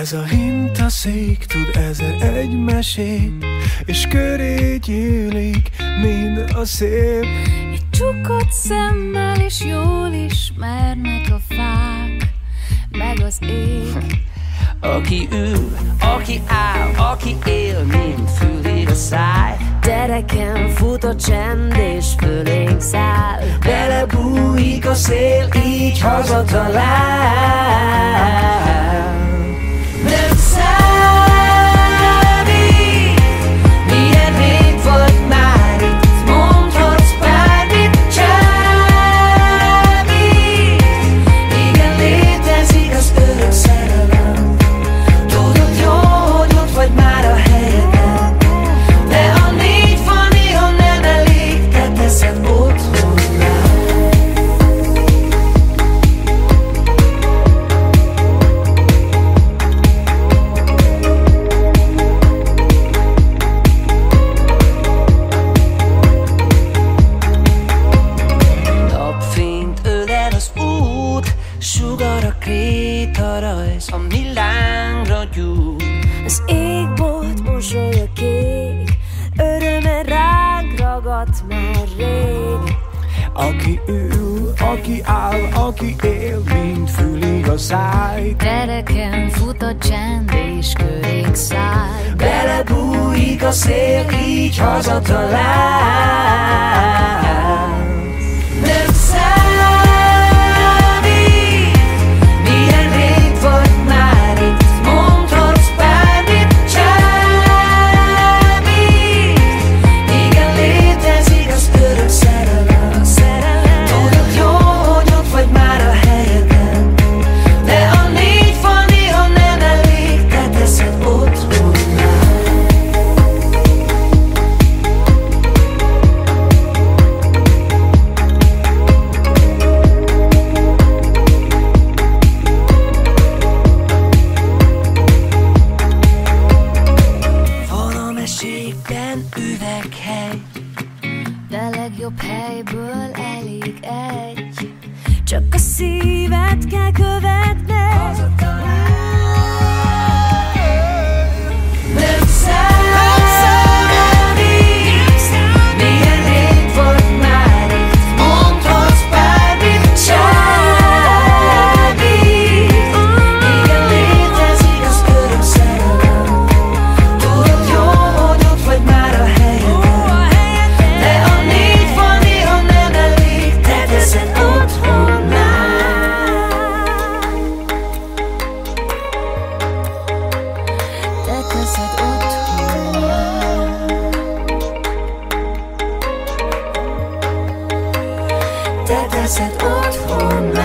Ez a hintaszék tud ezer egy mesét És köré gyűlik mind a szép. Egy csukott szemmel is jól ismernek Meg az ég. Aki ül, aki áll, aki él, mind füli a száj. Tereken fut a csend és fölénk száll. Belebújik a szél, így hazatalál ragadt már rég. Aki ül, aki áll, aki él Mind fülig a száj. Tereken fut a csend és körék száll Belebújik a szél, így hazatalál Legjobb helyből elég egy. Csak a szívet kell követned leszed otthon